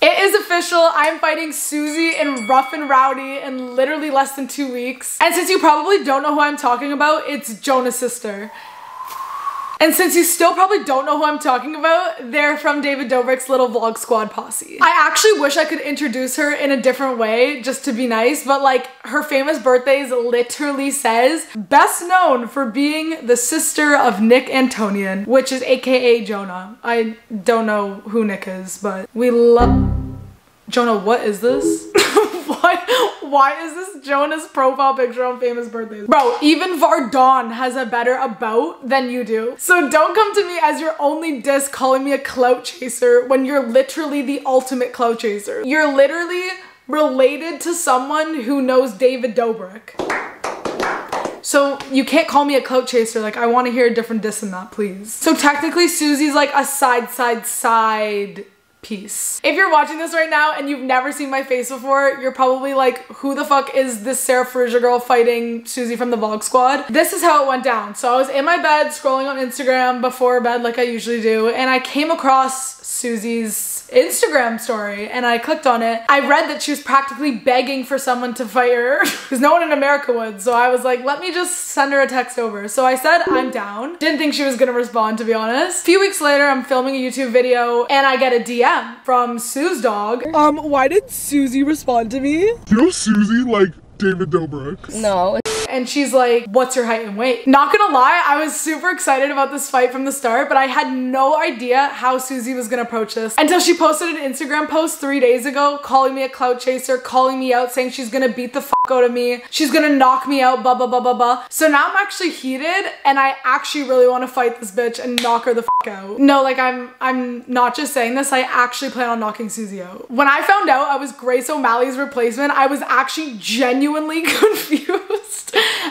It is official. I'm fighting Suzy in Rough and Rowdy in literally less than two weeks. And since you probably don't know who I'm talking about, it's Jonah's sister. And since you still probably don't know who I'm talking about, they're from David Dobrik's little vlog squad posse. I actually wish I could introduce her in a different way just to be nice, but like her famous birthdays literally says best known for being the sister of Nick Antonyan, which is aka Jonah. I don't know who Nick is, but we love Jonah, what is this? Why, is this Jonah's profile picture on famous birthdays? Bro, even Vardon has a better about than you do. So don't come to me as your only diss calling me a clout chaser when you're literally the ultimate clout chaser. You're literally related to someone who knows David Dobrik. So you can't call me a clout chaser. Like I want to hear a different diss than that, please. So technically Suzy's like a side, side, side piece. If you're watching this right now and you've never seen my face before, you're probably like, who the fuck is this Sarah Farrugia girl fighting Suzy from the Vlog Squad? This is how it went down. So I was in my bed scrolling on Instagram before bed like I usually do, and I came across Suzy's Instagram story and I clicked on it. I read that she was practically begging for someone to fight her because no one in America would. So I was like, let me just send her a text over. So I said, I'm down. Didn't think she was gonna respond to be honest. A few weeks later, I'm filming a YouTube video and I get a DM from Sue's dog. Um, why did Suzy respond to me? Do You know Suzy, like David Dobrik? No. And she's like, what's your height and weight? Not gonna lie, I was super excited about this fight from the start, but I had no idea how Suzy was gonna approach this until she posted an Instagram post three days ago calling me a clout chaser, calling me out, saying she's gonna beat the fuck out of me, she's gonna knock me out, blah, blah, blah, blah, blah. So now I'm actually heated and I actually really wanna fight this bitch and knock her the fuck out. No, like I'm, I'm not just saying this, I actually plan on knocking Suzy out. When I found out I was Grace O'Malley's replacement, I was actually genuinely confused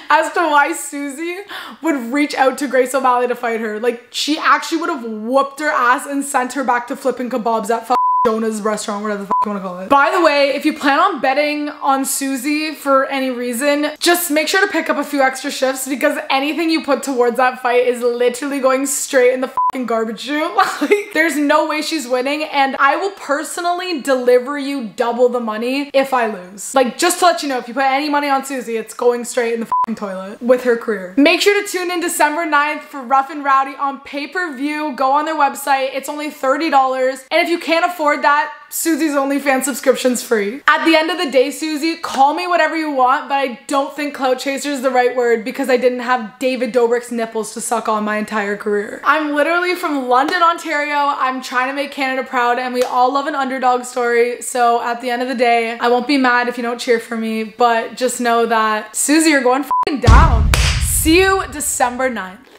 as to why Suzy would reach out to Grace O'Malley to fight her. Like, she actually would have whooped her ass and sent her back to flipping kebabs at Jonah's restaurant, whatever the you wanna call it. By the way, if you plan on betting on Suzy for any reason, just make sure to pick up a few extra shifts because anything you put towards that fight is literally going straight in the garbage chute. like, there's no way she's winning and I will personally deliver you double the money if I lose. Like, just to let you know, if you put any money on Suzy, it's going straight in the toilet with her career. Make sure to tune in December 9th for Rough and Rowdy on pay-per-view. Go on their website. It's only $30. And if you can't afford that, Suzy's OnlyFans subscription's free. At the end of the day, Suzy, call me whatever you want, but I don't think clout chaser is the right word because I didn't have David Dobrik's nipples to suck on my entire career. I'm literally from London, Ontario. I'm trying to make Canada proud and we all love an underdog story. So at the end of the day, I won't be mad if you don't cheer for me, but just know that Suzy, you're going down. See you December 9th.